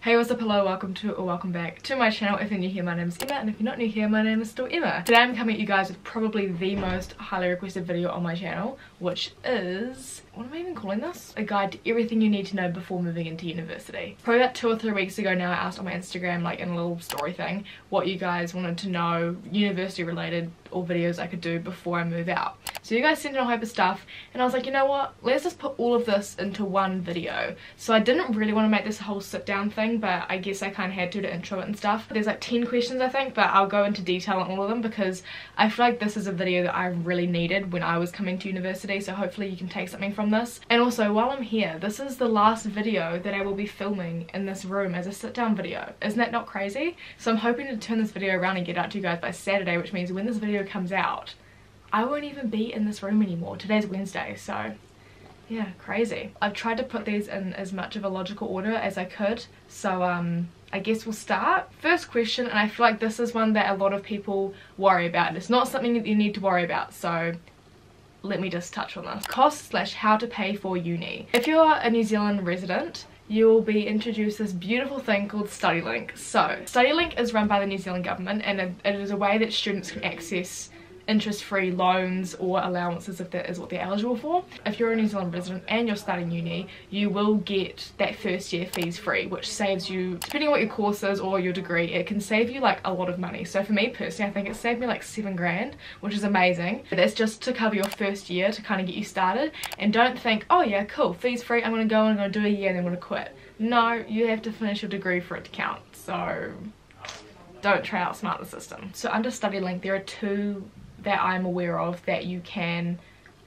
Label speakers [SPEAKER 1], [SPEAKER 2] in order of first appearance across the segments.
[SPEAKER 1] Hey what's up hello welcome to or welcome back to my channel if you're new here my name is Emma and if you're not new here my name is still Emma. Today I'm coming at you guys with probably the most highly requested video on my channel which is what am I even calling this? A guide to everything you need to know before moving into university. Probably about two or three weeks ago now I asked on my Instagram like in a little story thing what you guys wanted to know university related or videos I could do before I move out. So you guys sent in a heap of stuff and I was like you know what let's just put all of this into one video. So I didn't really want to make this whole sit down thing but I guess I kind of had to to intro it and stuff. There's like 10 questions I think but I'll go into detail on all of them because I feel like this is a video that I really needed when I was coming to university so hopefully you can take something from this. And also while I'm here this is the last video that I will be filming in this room as a sit down video. Isn't that not crazy? So I'm hoping to turn this video around and get out to you guys by Saturday which means when this video comes out I won't even be in this room anymore. Today's Wednesday so yeah crazy i've tried to put these in as much of a logical order as i could so um I guess we'll start. First question, and I feel like this is one that a lot of people worry about. It's not something that you need to worry about, so let me just touch on this. Cost slash how to pay for uni. If you're a New Zealand resident, you'll be introduced this beautiful thing called StudyLink. So, StudyLink is run by the New Zealand government and it is a way that students can access interest-free loans or allowances if that is what they're eligible for. If you're a New Zealand resident and you're starting uni, you will get that first year fees free, which saves you, depending on what your course is or your degree, it can save you like a lot of money. So for me personally, I think it saved me like seven grand, which is amazing. But that's just to cover your first year to kind of get you started. And don't think, oh yeah, cool, fees free, I'm gonna go and I'm gonna do a year and I'm gonna quit. No, you have to finish your degree for it to count. So don't try out smart the system. So under StudyLink, there are two that I'm aware of that you can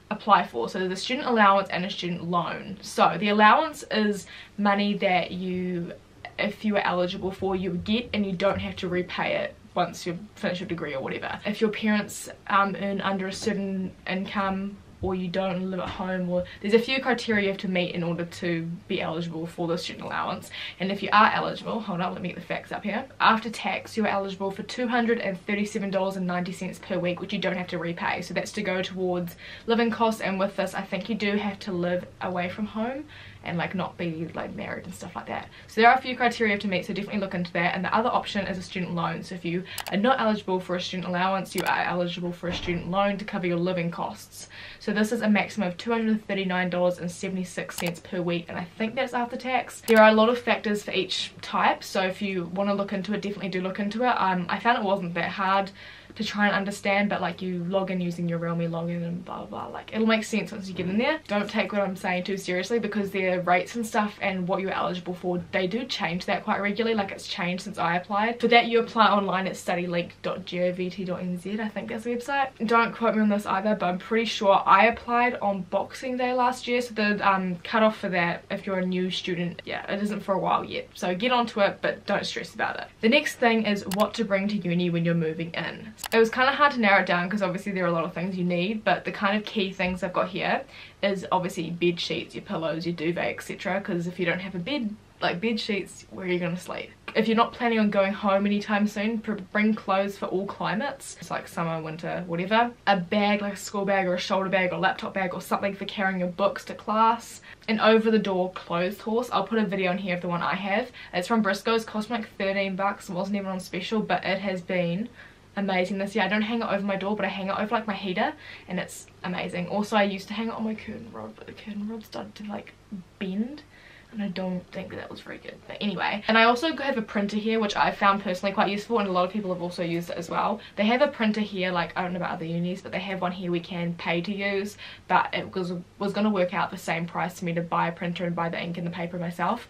[SPEAKER 1] apply for. So there's a student allowance and a student loan. So the allowance is money that you, if you are eligible for, you get and you don't have to repay it once you finish your degree or whatever. If your parents um, earn under a certain income or you don't live at home or there's a few criteria you have to meet in order to be eligible for the student allowance. And if you are eligible hold on let me get the facts up here. After tax you're eligible for $237.90 per week which you don't have to repay. So that's to go towards living costs and with this I think you do have to live away from home and like not be like married and stuff like that. So there are a few criteria to meet so definitely look into that. And the other option is a student loan. So if you are not eligible for a student allowance you are eligible for a student loan to cover your living costs. So this is a maximum of $239.76 per week and I think that's after tax. There are a lot of factors for each type so if you want to look into it definitely do look into it. Um, I found it wasn't that hard to try and understand but like you log in using your Realme login and blah blah blah. Like it'll make sense once you get in there. Don't take what I'm saying too seriously because their rates and stuff and what you're eligible for they do change that quite regularly. Like it's changed since I applied. For that you apply online at studylink.govt.nz I think that's the website. Don't quote me on this either but I'm pretty sure I applied on Boxing Day last year. So the um, cutoff for that if you're a new student yeah it isn't for a while yet. So get onto it but don't stress about it. The next thing is what to bring to uni when you're moving in it was kind of hard to narrow it down because obviously there are a lot of things you need but the kind of key things I've got here is obviously bed sheets, your pillows, your duvet etc because if you don't have a bed like bed sheets where are you going to sleep? If you're not planning on going home anytime soon bring clothes for all climates it's like summer winter whatever. A bag like a school bag or a shoulder bag or laptop bag or something for carrying your books to class. An over the door clothes horse. I'll put a video in here of the one i have. It's from briscoes cost like 13 bucks. It wasn't even on special but it has been amazing this year. I don't hang it over my door, but I hang it over like my heater, and it's amazing. Also, I used to hang it on my curtain rod, but the curtain rod started to like bend, and I don't think that, was very good. But anyway, and I also have a printer here, which I found personally quite useful, and a lot of people have also used it as well. They have a printer here, like I don't know about other unis, but they have one here we can pay to use, but it was was going to work out the same price to me to buy a printer and buy the ink and the paper myself.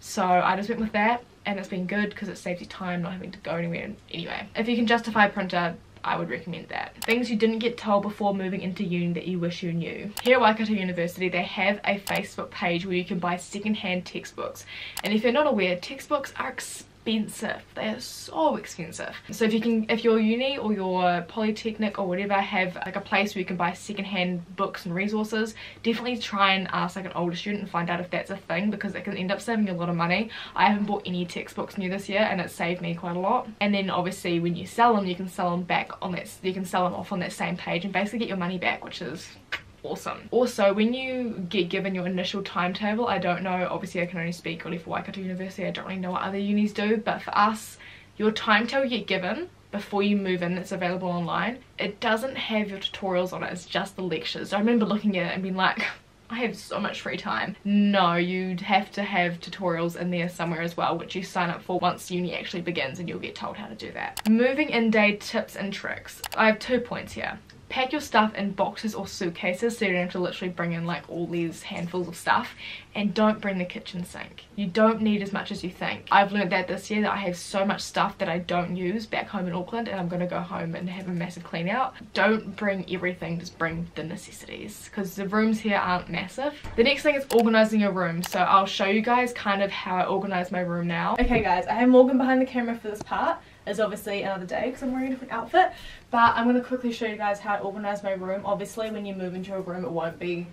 [SPEAKER 1] So I just went with that and it's been good because it saves you time not having to go anywhere anyway if you can justify a printer I would recommend that. Things you didn't get told before moving into uni that you wish you knew. Here at Waikato University they have a Facebook page where you can buy secondhand textbooks and if you're not aware textbooks are expensive expensive they are so expensive. So if you can if your uni or your polytechnic or whatever have like a place where you can buy secondhand books and resources definitely try and ask like an older student and find out if that's a thing because it can end up saving you a lot of money. I haven't bought any textbooks new this year and it saved me quite a lot. And then obviously when you sell them you can sell them back on that you can sell them off on that same page and basically get your money back which is awesome. Also, when you get given your initial timetable, I don't know, obviously I can only speak really for Waikato University, I don't really know what other unis do, but for us, your timetable you get given before you move in that's available online, it doesn't have your tutorials on it, it's just the lectures. I remember looking at it and being like, I have so much free time. No, you'd have to have tutorials in there somewhere as well, which you sign up for once uni actually begins and you'll get told how to do that. Moving in day tips and tricks. I have two points here pack your stuff in boxes or suitcases so you don't have to literally bring in like all these handfuls of stuff and don't bring the kitchen sink. You don't need as much as you think. I've learned that this year that i have so much stuff that i don't use back home in auckland and i'm to go home and have a massive clean out. Don't bring everything just bring the necessities because the rooms here aren't massive. The next thing is organizing your room. So i'll show you guys kind of how i organize my room now. Okay guys i have morgan behind the camera for this part is obviously another day because I'm wearing a different outfit. But I'm going to quickly show you guys how I organise my room. Obviously when you move into a room it won't be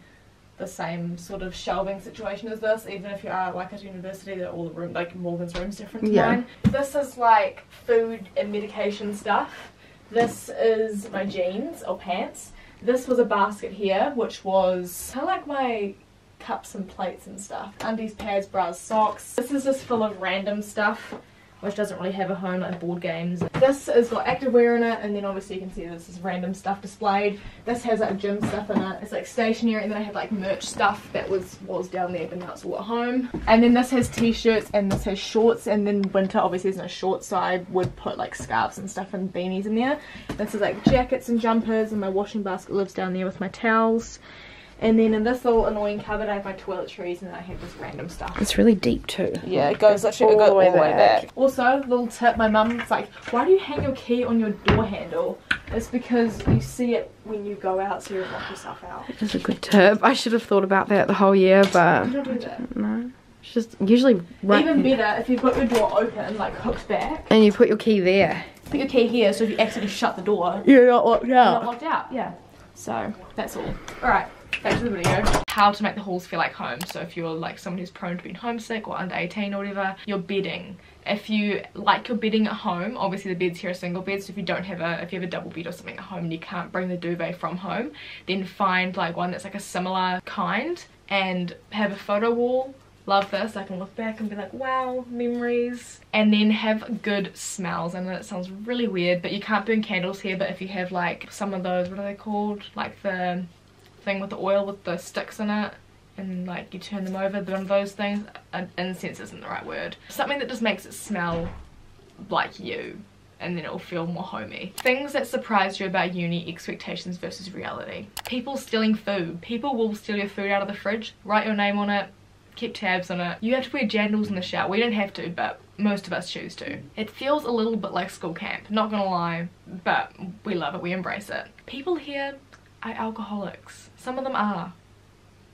[SPEAKER 1] the same sort of shelving situation as this even if you are like at university that all the room like Morgan's room's different to yeah. mine. This is like food and medication stuff. This is my jeans or pants. This was a basket here which was kind of like my cups and plates and stuff. Undies, pads, bras, socks. This is just full of random stuff which doesn't really have a home like board games. This has got activewear in it and then obviously you can see this is random stuff displayed. This has like gym stuff in it. It's like stationery and then I have like merch stuff that was was down there but now it's all at home. And then this has t-shirts and this has shorts and then winter obviously there's no shorts so I would put like scarves and stuff and beanies in there. This is like jackets and jumpers and my washing basket lives down there with my towels. And then in this little annoying cupboard, I have my toiletries and then I have this random stuff.
[SPEAKER 2] It's really deep too.
[SPEAKER 1] Yeah, it goes actually all, it goes the way, all the way back. back. Also, little tip, my mum's like, why do you hang your key on your door handle? It's because you see it when you go out so you don't lock yourself out.
[SPEAKER 2] That's a good tip. I should have thought about that the whole year, but... You don't do that. No. It's just usually
[SPEAKER 1] right Even better if you've got your door open, like hooked back.
[SPEAKER 2] And you put your key there.
[SPEAKER 1] Put your key here so if you accidentally shut the door...
[SPEAKER 2] You're not locked out. You're
[SPEAKER 1] not locked out, yeah. So, that's all. Alright back to the video. How to make the halls feel like home. So if you're like someone who's prone to being homesick or under 18 or whatever your bedding if you like your bedding at home obviously the beds here are single beds so if you don't have a if you have a double bed or something at home and you can't bring the duvet from home then find like one that's like a similar kind and have a photo wall. Love this. I can look back and be like wow memories. And then have good smells. I know that sounds really weird but you can't burn candles here but if you have like some of those what are they called? Like the thing with the oil with the sticks in it and like you turn them over of those things incense isn't the right word something that just makes it smell like you and then it'll feel more homey. Things that surprise you about uni expectations versus reality. People stealing food. People will steal your food out of the fridge, write your name on it, keep tabs on it. You have to wear jandals in the shower. We don't have to, but most of us choose to. It feels a little bit like school camp, not gonna lie, but we love it, we embrace it. People here are alcoholics. Some of them are.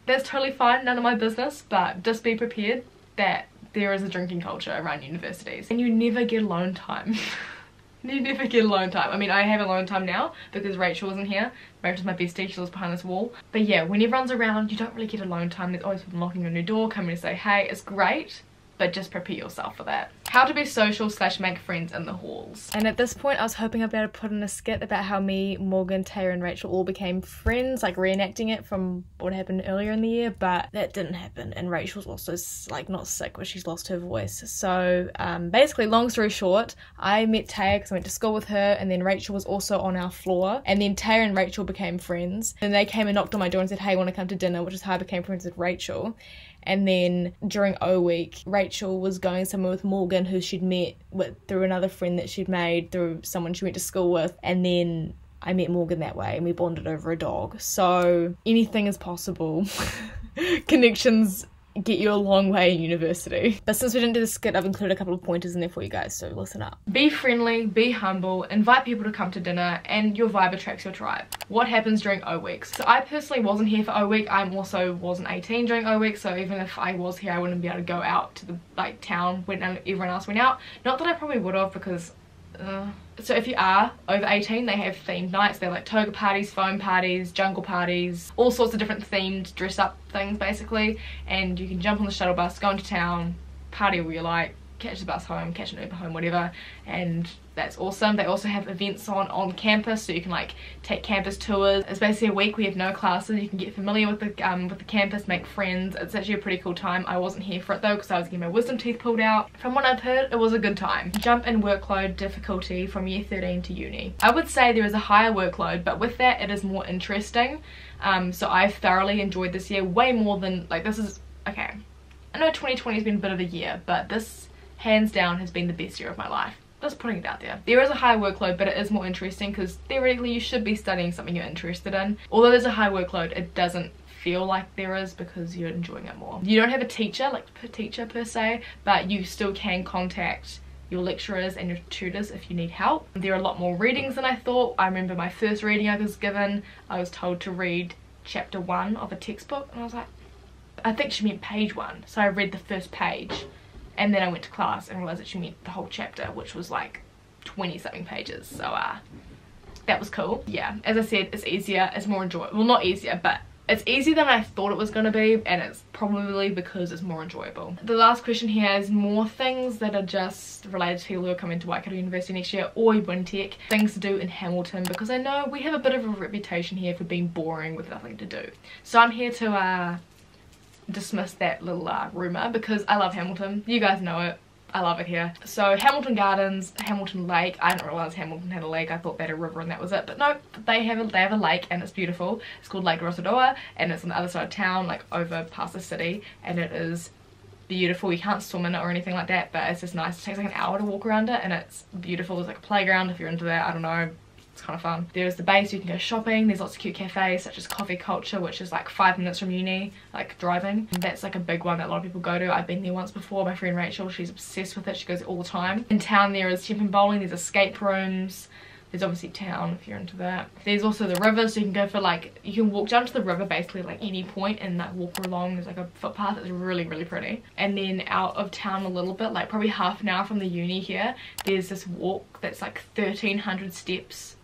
[SPEAKER 1] That's totally fine, none of my business, but just be prepared that there is a drinking culture around universities. And you never get alone time. you never get alone time. I mean, I have alone time now because Rachel isn't here. Rachel's my bestie, she lives behind this wall. But yeah, when everyone's around, you don't really get alone time. There's always people knocking on your door, coming to say, hey, it's great but just prepare yourself for that. How to be social slash make friends in the halls. And at this point I was hoping I'd be able to put in a skit about how me, Morgan, Taya and Rachel all became friends, like reenacting it from what happened earlier in the year, but that didn't happen and Rachel's also like not sick but she's lost her voice. So um, basically long story short, I met Taya because I went to school with her and then Rachel was also on our floor and then Taya and Rachel became friends and they came and knocked on my door and said hey want to come to dinner which is how I became friends with Rachel and then during O week, Rachel was going somewhere with Morgan, who she'd met with through another friend that she'd made through someone she went to school with, and then I met Morgan that way and we bonded over a dog. So anything is possible. Connections get you a long way in university. But since we didn't do the skit, I've included a couple of pointers in there for you guys, so listen up. Be friendly, be humble, invite people to come to dinner, and your vibe attracts your tribe. What happens during O weeks? So I personally wasn't here for O week. I also wasn't 18 during O week, so even if I was here, I wouldn't be able to go out to the like town when everyone else went out. Not that I probably would have because uh, so if you are over 18 they have themed nights. They're like toga parties foam parties jungle parties all sorts of different themed dress up things basically. And you can jump on the shuttle bus go into town party where you like catch the bus home, catch an Uber home, whatever, and that's awesome. They also have events on on campus, so you can like take campus tours. It's basically a week we have no classes. You can get familiar with the um, with the campus, make friends. It's actually a pretty cool time. I wasn't here for it though because I was getting my wisdom teeth pulled out. From what I've heard, it was a good time. Jump in workload difficulty from year 13 to uni. I would say there is a higher workload, but with that it is more interesting. Um, so I thoroughly enjoyed this year way more than like this is okay. I know 2020 has been a bit of a year, but this hands down has been the best year of my life. Just putting it out there. There is a high workload, but it is more interesting because theoretically you should be studying something you're interested in. Although there's a high workload, it doesn't feel like there is because you're enjoying it more. You don't have a teacher, like per teacher per se, but you still can contact your lecturers and your tutors if you need help. There are a lot more readings than I thought. I remember my first reading I was given, I was told to read chapter one of a textbook and I was like, I think she meant page one. So I read the first page and then I went to class and realized that she meant the whole chapter which was like 20 something pages so uh that was cool yeah as I said it's easier it's more enjoyable well not easier but it's easier than I thought it was going to be and it's probably because it's more enjoyable. The last question here is more things that are just related to people who are coming to Waikato University next year or Tech. Things to do in Hamilton because I know we have a bit of a reputation here for being boring with nothing to do. So I'm here to uh, dismiss that little uh, rumour because I love Hamilton. You guys know it. I love it here. So Hamilton Gardens, Hamilton Lake. I didn't realise Hamilton had a lake. I thought they had a river and that was it. But no, they have a, they have a lake and it's beautiful. It's called Lake Rotoroa and it's on the other side of town, like over past the city. And it is beautiful. You can't swim in it or anything like that, but it's just nice. It takes like an hour to walk around it and it's beautiful. There's like a playground if you're into that. I don't know it's kind of fun. There's the base, you can go shopping. There's lots of cute cafes such as Coffee Culture, which is like five minutes from uni, like driving. That's like a big one that a lot of people go to. I've been there once before. My friend Rachel, she's obsessed with it. She goes all the time. In town there is Tenpin Bowling, there's escape rooms. There's obviously town if you're into that. There's also the river, so you can go for like, you can walk down to the river basically like any point and like walk along. There's like a footpath that's really, really pretty. And then out of town a little bit, like probably half an hour from the uni here, there's this walk that's like 1300 steps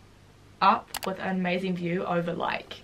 [SPEAKER 1] up with an amazing view over like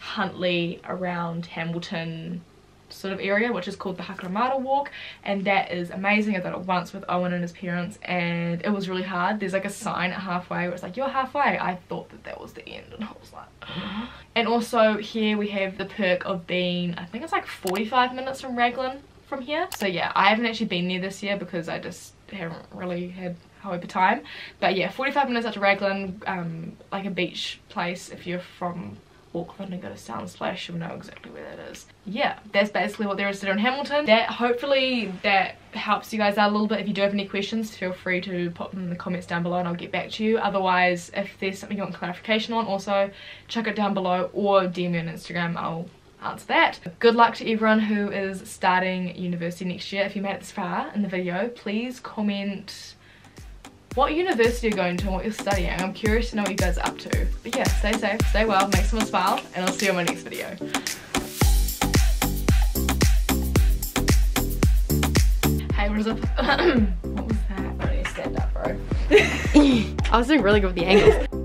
[SPEAKER 1] Huntly around Hamilton sort of area which is called the Hakarimata walk and that is amazing. I did it once with Owen and his parents and it was really hard. There's like a sign at halfway where it's like you're halfway. I thought that that was the end and I was like and also here we have the perk of being I think it's like 45 minutes from Raglan from here. So yeah I haven't actually been there this year because I just haven't really had however time. But yeah 45 minutes out to Raglan um, like a beach place if you're from Auckland and go to Soundsplash you'll know exactly where that is. Yeah that's basically what there is to do in Hamilton. That hopefully that helps you guys out a little bit. If you do have any questions feel free to put them in the comments down below and I'll get back to you. Otherwise if there's something you want clarification on also check it down below or DM me on Instagram. I'll answer that. Good luck to everyone who is starting university next year. If you made it this far in the video, please comment what university you're going to and what you're studying. I'm curious to know what you guys are up to. But yeah, stay safe, stay well, make someone smile, and I'll see you on my next video. Hey, what is up? what was that? I need to stand up, bro.
[SPEAKER 2] I was doing really good with the angles.